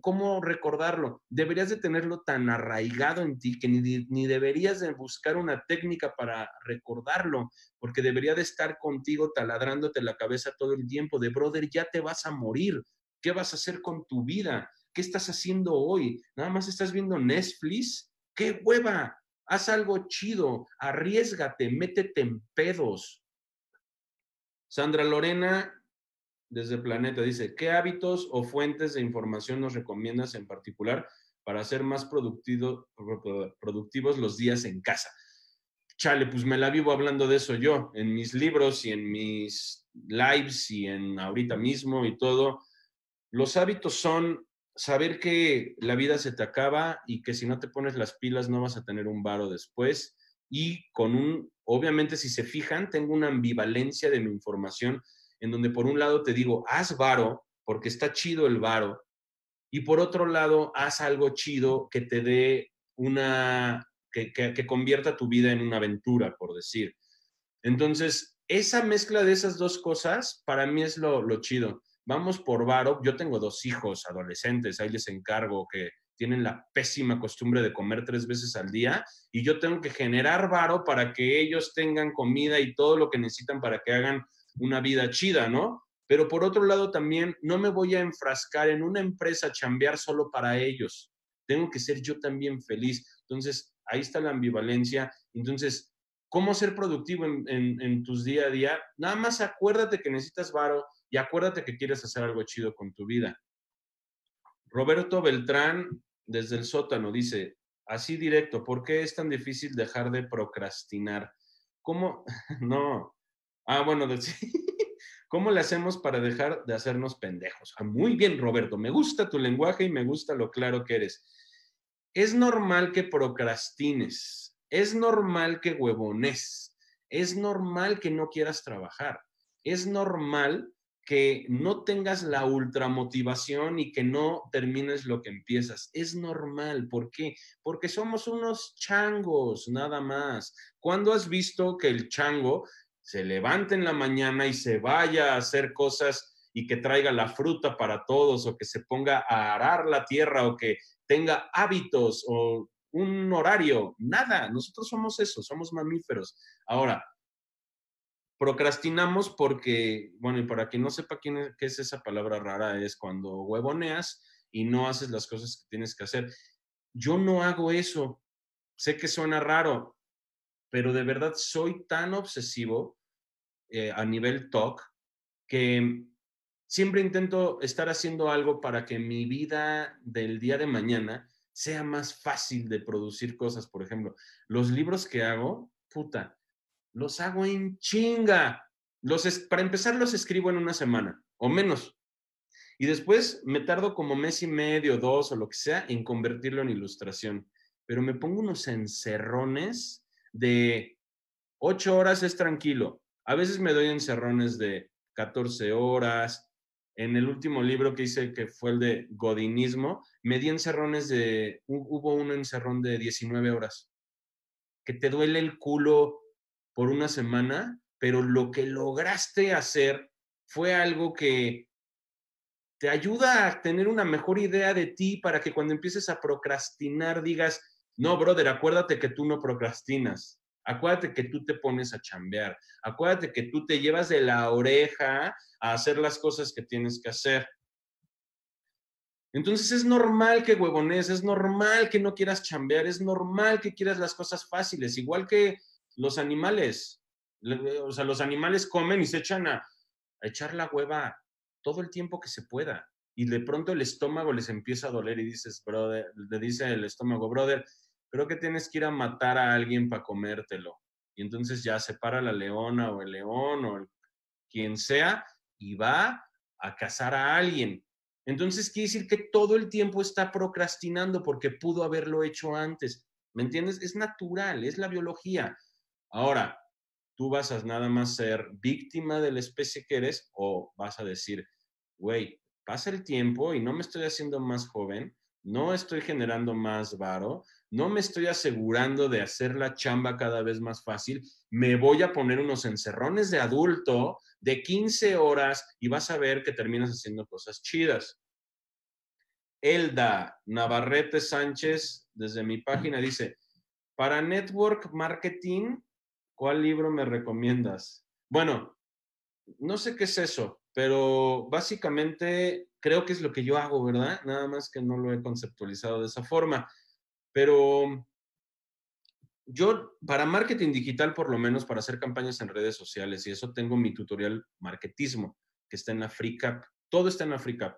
¿Cómo recordarlo? Deberías de tenerlo tan arraigado en ti que ni, deberías de buscar una técnica para recordarlo, porque debería de estar contigo taladrándote la cabeza todo el tiempo de, brother, ya te vas a morir. ¿Qué vas a hacer con tu vida? ¿Qué estás haciendo hoy? ¿Nada más estás viendo Netflix? ¡Qué hueva! Haz algo chido, arriesgate, métete en pedos. Sandra Lorena desde Planeta dice, ¿qué hábitos o fuentes de información nos recomiendas en particular para ser más productivo, productivos los días en casa? Chale, pues me la vivo hablando de eso yo, en mis libros y en mis lives y en ahorita mismo y todo. Los hábitos son saber que la vida se te acaba y que si no te pones las pilas no vas a tener un varo después. Y con un, obviamente si se fijan, tengo una ambivalencia de mi información en donde por un lado te digo, haz varo, porque está chido el varo, y por otro lado, haz algo chido que te dé una, que, que, convierta tu vida en una aventura, por decir. Entonces, esa mezcla de esas dos cosas, para mí es lo, lo chido. Vamos por varo, yo tengo dos hijos adolescentes, ahí les encargo que tienen la pésima costumbre de comer tres veces al día y yo tengo que generar varo para que ellos tengan comida y todo lo que necesitan para que hagan una vida chida, ¿no? Pero por otro lado también no me voy a enfrascar en una empresa chambear solo para ellos. Tengo que ser yo también feliz. Entonces, ahí está la ambivalencia. Entonces, ¿cómo ser productivo en, tus día a día? Nada más acuérdate que necesitas varo y acuérdate que quieres hacer algo chido con tu vida. Roberto Beltrán, desde el sótano, dice, así directo, ¿por qué es tan difícil dejar de procrastinar? ¿Cómo? No, Ah, bueno, ¿cómo le hacemos para dejar de hacernos pendejos? Ah, muy bien, Roberto, me gusta tu lenguaje y me gusta lo claro que eres. Es normal que procrastines, es normal que huevones, es normal que no quieras trabajar, es normal que no tengas la ultramotivación y que no termines lo que empiezas. Es normal. ¿Por qué? Porque somos unos changos, nada más. ¿Cuándo has visto que el chango se levante en la mañana y se vaya a hacer cosas y que traiga la fruta para todos o que se ponga a arar la tierra o que tenga hábitos o un horario, nada, nosotros somos eso, somos mamíferos. Ahora, procrastinamos porque, bueno, y para quien no sepa quién qué es esa palabra rara, es cuando huevoneas y no haces las cosas que tienes que hacer. Yo no hago eso. Sé que suena raro, pero de verdad soy tan obsesivo eh, a nivel TOC que siempre intento estar haciendo algo para que mi vida del día de mañana sea más fácil de producir cosas. Por ejemplo, los libros que hago, puta, los hago en chinga. Los para empezar, los escribo en una semana o menos. Y después me tardo como mes y medio, dos o lo que sea en convertirlo en ilustración. Pero me pongo unos encerrones de ocho horas es tranquilo. A veces me doy encerrones de 14 horas, en el último libro que hice, que fue el de Godinismo, me di encerrones de, hubo un encerrón de 19 horas, que te duele el culo por una semana, pero lo que lograste hacer fue algo que te ayuda a tener una mejor idea de ti para que cuando empieces a procrastinar digas, no, brother, acuérdate que tú no procrastinas. Acuérdate que tú te pones a chambear. Acuérdate que tú te llevas de la oreja a hacer las cosas que tienes que hacer. Entonces es normal que huevones, es normal que no quieras chambear, es normal que quieras las cosas fáciles, igual que los animales. O sea, los animales comen y se echan a, echar la hueva todo el tiempo que se pueda. Y de pronto el estómago les empieza a doler y dices, brother, le dice el estómago, brother, creo que tienes que ir a matar a alguien para comértelo. Y entonces ya se para la leona o el león o quien sea y va a cazar a alguien. Entonces quiere decir que todo el tiempo está procrastinando porque pudo haberlo hecho antes. ¿Me entiendes? Es natural, es la biología. Ahora, tú vas a nada más ser víctima de la especie que eres o vas a decir, güey, pasa el tiempo y no me estoy haciendo más joven, no estoy generando más varo, no me estoy asegurando de hacer la chamba cada vez más fácil, me voy a poner unos encerrones de adulto de 15 horas y vas a ver que terminas haciendo cosas chidas. Elda Navarrete Sánchez, desde mi página, dice, para Network Marketing, ¿cuál libro me recomiendas? Bueno, no sé qué es eso, pero básicamente creo que es lo que yo hago, ¿verdad? Nada más que no lo he conceptualizado de esa forma. Pero yo, para marketing digital, por lo menos para hacer campañas en redes sociales, y eso tengo mi tutorial Marketismo, que está en la FreeCap. Todo está en la FreeCap.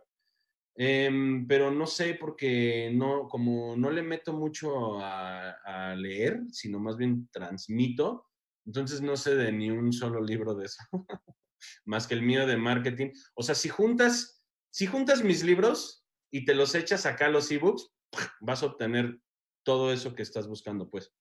Em, pero no sé porque no, como no le meto mucho a, a, leer, sino más bien transmito, entonces no sé de ni un solo libro de eso. más que el mío de marketing. O sea, si juntas, si juntas mis libros y te los echas acá los ebooks, vas a obtener todo eso que estás buscando, pues.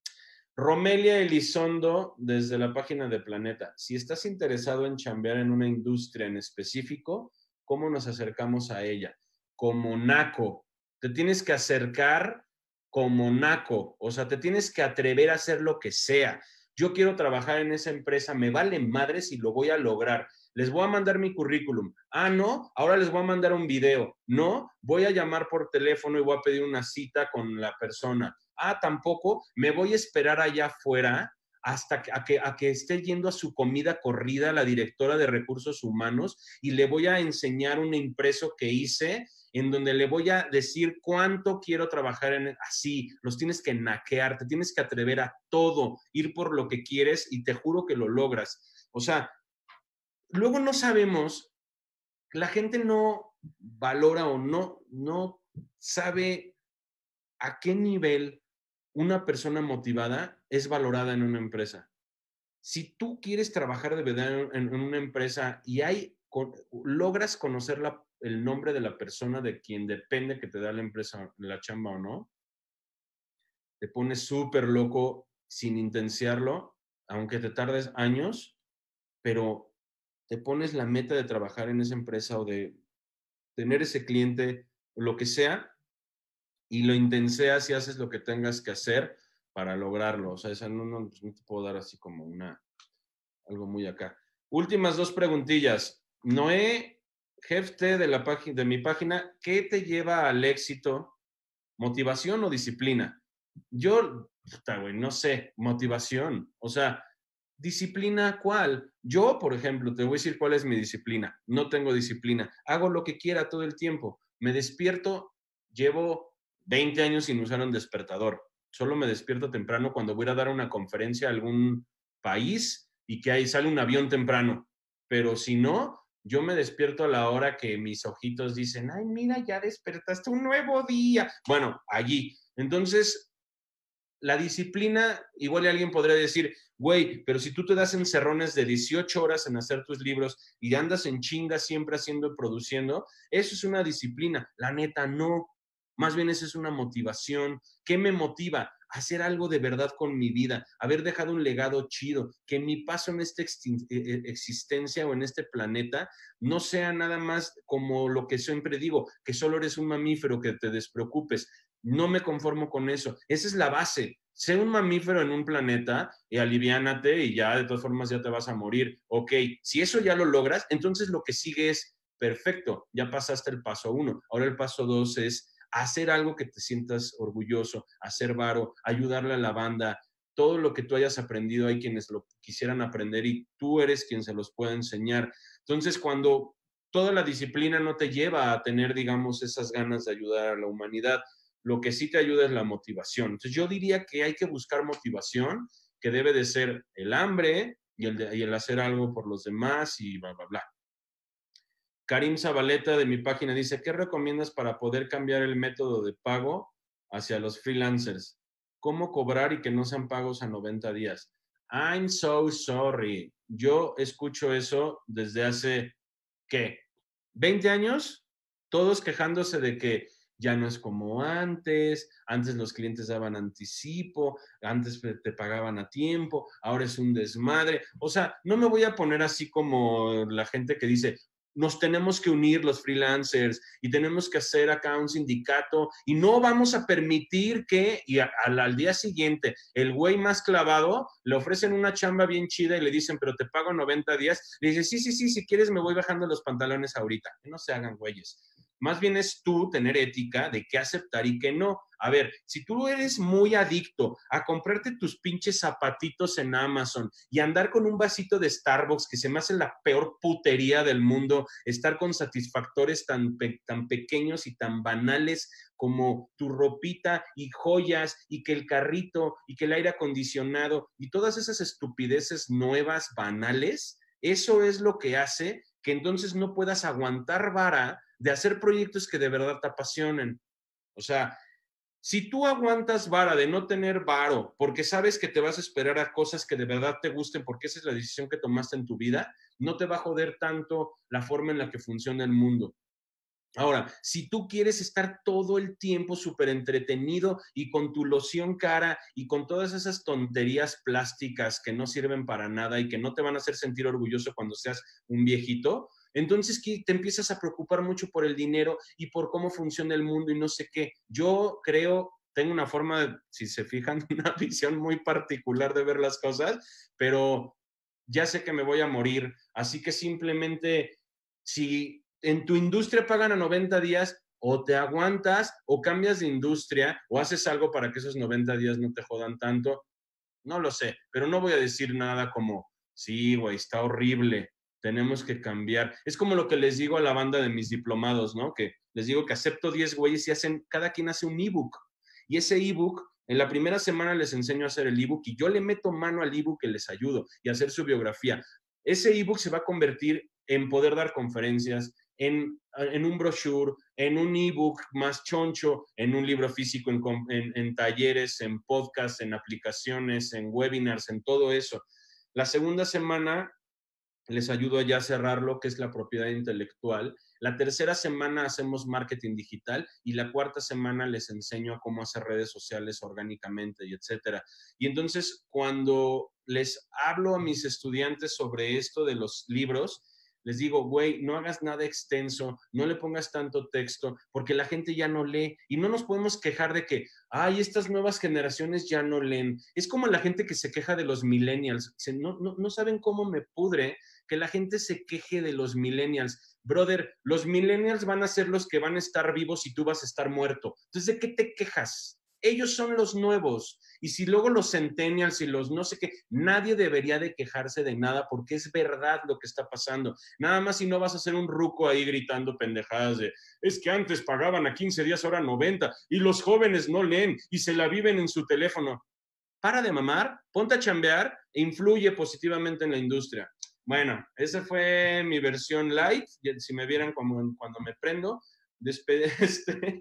Romelia Elizondo, desde la página de Planeta. Si estás interesado en chambear en una industria en específico, ¿cómo nos acercamos a ella? Como NACO. Te tienes que acercar como NACO. O sea, te tienes que atrever a hacer lo que sea yo quiero trabajar en esa empresa, me vale madres y lo voy a lograr. Les voy a mandar mi currículum. Ah, no, ahora les voy a mandar un video. No, voy a llamar por teléfono y voy a pedir una cita con la persona. Ah, tampoco, me voy a esperar allá afuera hasta que, a, que, a que esté yendo a su comida corrida la directora de recursos humanos y le voy a enseñar un impreso que hice en donde le voy a decir cuánto quiero trabajar en así, los tienes que naquear, te tienes que atrever a todo, ir por lo que quieres y te juro que lo logras. O sea, luego no sabemos, la gente no valora o no, no sabe a qué nivel una persona motivada es valorada en una empresa. Si tú quieres trabajar de verdad en, una empresa y hay, logras conocer la el nombre de la persona de quien depende que te da la empresa la chamba o no, te pones súper loco sin intenciarlo, aunque te tardes años, pero te pones la meta de trabajar en esa empresa o de tener ese cliente, lo que sea, y lo intenseas y haces lo que tengas que hacer para lograrlo. O sea, esa no, no, pues, no te puedo dar así como una, algo muy acá. Últimas dos preguntillas. Noé, jefe de, la página, de mi página, ¿qué te lleva al éxito? ¿Motivación o disciplina? Yo, no sé, motivación. O sea, ¿disciplina cuál? Yo, por ejemplo, te voy a decir cuál es mi disciplina. No tengo disciplina. Hago lo que quiera todo el tiempo. Me despierto, llevo 20 años sin usar un despertador. Solo me despierto temprano cuando voy a dar una conferencia a algún país y que ahí sale un avión temprano. Pero si no, yo me despierto a la hora que mis ojitos dicen, ay, mira, ya despertaste un nuevo día. Bueno, allí. Entonces, la disciplina, igual alguien podría decir, güey, pero si tú te das encerrones de 18 horas en hacer tus libros y andas en chinga siempre haciendo y produciendo, eso es una disciplina. La neta, no. Más bien eso es una motivación. ¿Qué me motiva? Hacer algo de verdad con mi vida, haber dejado un legado chido, que mi paso en esta e, e, existencia o en este planeta no sea nada más como lo que siempre digo, que solo eres un mamífero, que te despreocupes. No me conformo con eso. Esa es la base. Sé un mamífero en un planeta y aliviánate y ya de todas formas ya te vas a morir. Ok, si eso ya lo logras, entonces lo que sigue es perfecto, ya pasaste el paso uno. Ahora el paso dos es hacer algo que te sientas orgulloso, hacer varo, ayudarle a la banda, todo lo que tú hayas aprendido, hay quienes lo quisieran aprender y tú eres quien se los puede enseñar. Entonces, cuando toda la disciplina no te lleva a tener, digamos, esas ganas de ayudar a la humanidad, lo que sí te ayuda es la motivación. Entonces, yo diría que hay que buscar motivación, que debe de ser el hambre y el, y el hacer algo por los demás y bla, bla, bla. Karim Zabaleta de mi página dice, ¿qué recomiendas para poder cambiar el método de pago hacia los freelancers? ¿Cómo cobrar y que no sean pagos a 90 días? I'm so sorry. Yo escucho eso desde hace, ¿qué? ¿20 años? Todos quejándose de que ya no es como antes, antes los clientes daban anticipo, antes te pagaban a tiempo, ahora es un desmadre. O sea, no me voy a poner así como la gente que dice, nos tenemos que unir los freelancers y tenemos que hacer acá un sindicato y no vamos a permitir que y al, día siguiente el güey más clavado le ofrecen una chamba bien chida y le dicen, pero te pago 90 días. Le dice, sí, sí, sí, si quieres me voy bajando los pantalones ahorita. Que no se hagan güeyes. Más bien es tú tener ética de qué aceptar y qué no. A ver, si tú eres muy adicto a comprarte tus pinches zapatitos en Amazon y andar con un vasito de Starbucks, que se me hace la peor putería del mundo, estar con satisfactores tan, tan pequeños y tan banales como tu ropita y joyas y que el carrito y que el aire acondicionado y todas esas estupideces nuevas, banales, eso es lo que hace que entonces no puedas aguantar vara de hacer proyectos que de verdad te apasionen. O sea, si tú aguantas vara de no tener varo porque sabes que te vas a esperar a cosas que de verdad te gusten porque esa es la decisión que tomaste en tu vida, no te va a joder tanto la forma en la que funciona el mundo. Ahora, si tú quieres estar todo el tiempo súper entretenido y con tu loción cara y con todas esas tonterías plásticas que no sirven para nada y que no te van a hacer sentir orgulloso cuando seas un viejito, entonces te empiezas a preocupar mucho por el dinero y por cómo funciona el mundo y no sé qué. Yo creo, tengo una forma, si se fijan, una visión muy particular de ver las cosas, pero ya sé que me voy a morir, así que simplemente si en tu industria pagan a 90 días, o te aguantas o cambias de industria o haces algo para que esos 90 días no te jodan tanto. No lo sé, pero no voy a decir nada como, sí, güey, está horrible, tenemos que cambiar. Es como lo que les digo a la banda de mis diplomados, ¿no? Que les digo que acepto 10 güeyes y hacen, cada quien hace un ebook. Y ese ebook, en la primera semana les enseño a hacer el ebook y yo le meto mano al ebook que les ayudo y hacer su biografía. Ese ebook se va a convertir en poder dar conferencias, en, en un brochure, en un ebook más choncho, en un libro físico, en, en, en talleres, en podcasts, en aplicaciones, en webinars, en todo eso. La segunda semana les ayudo ya a cerrar lo que es la propiedad intelectual. La tercera semana hacemos marketing digital y la cuarta semana les enseño a cómo hacer redes sociales orgánicamente y etcétera. Y entonces, cuando les hablo a mis estudiantes sobre esto de los libros, les digo, güey, no hagas nada extenso, no le pongas tanto texto, porque la gente ya no lee y no nos podemos quejar de que, ay, estas nuevas generaciones ya no leen. Es como la gente que se queja de los millennials. No, no, no saben cómo me pudre que la gente se queje de los millennials. Brother, los millennials van a ser los que van a estar vivos y tú vas a estar muerto. Entonces, ¿de qué te quejas? Ellos son los nuevos. Y si luego los centennials y los no sé qué, nadie debería de quejarse de nada porque es verdad lo que está pasando. Nada más si no vas a ser un ruco ahí gritando pendejadas de, es que antes pagaban a 15 días, ahora 90, y los jóvenes no leen y se la viven en su teléfono. Para de mamar, ponte a chambear e influye positivamente en la industria. Bueno, esa fue mi versión light. Si me vieran cuando me prendo, despede este.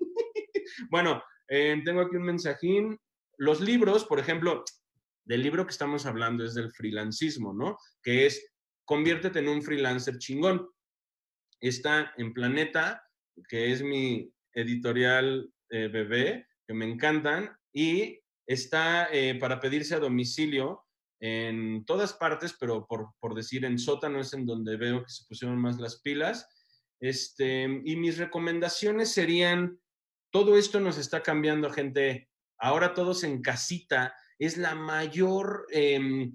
bueno, eh, tengo aquí un mensajín. Los libros, por ejemplo, del libro que estamos hablando es del freelancismo, ¿no? Que es conviértete en un freelancer chingón. Está en Planeta, que es mi editorial eh, bebé, que me encantan, y está eh, para pedirse a domicilio en todas partes, pero por, por, decir en sótano es en donde veo que se pusieron más las pilas. Este, y mis recomendaciones serían, todo esto nos está cambiando, gente ahora todos en casita, es la mayor em,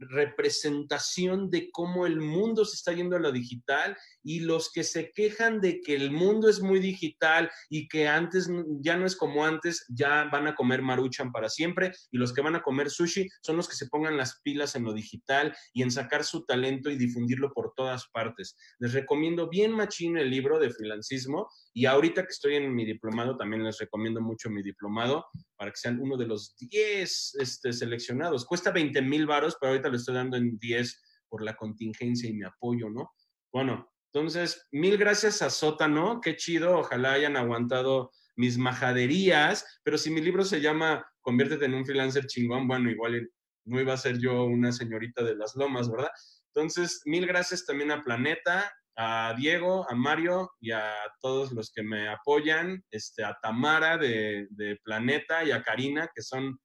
representación de cómo el mundo se está yendo a lo digital y los que se quejan de que el mundo es muy digital y que antes ya no es como antes, ya van a comer maruchan para siempre y los que van a comer sushi son los que se pongan las pilas en lo digital y en sacar su talento y difundirlo por todas partes. Les recomiendo bien machín el libro de freelancismo y ahorita que estoy en mi diplomado también les recomiendo mucho mi diplomado para que sean uno de los 10 este, seleccionados. Cuesta 20 mil varos, pero ahorita lo estoy dando en 10 por la contingencia y mi apoyo, ¿no? Bueno, entonces, mil gracias a Sótano, qué chido, ojalá hayan aguantado mis majaderías, pero si mi libro se llama Conviértete en un freelancer chingón, bueno, igual no iba a ser yo una señorita de las lomas, ¿verdad? Entonces, mil gracias también a Planeta, a Diego, a Mario y a todos los que me apoyan, este, a Tamara de, de Planeta y a Karina, que son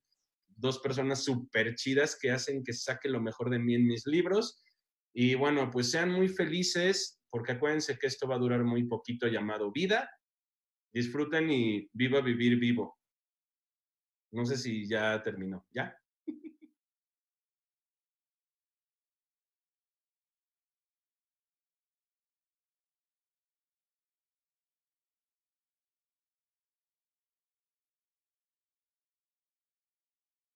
dos personas súper chidas que hacen que saque lo mejor de mí en mis libros. Y bueno, pues sean muy felices, porque acuérdense que esto va a durar muy poquito llamado vida. Disfruten y viva vivir vivo. No sé si ya terminó. ¿Ya?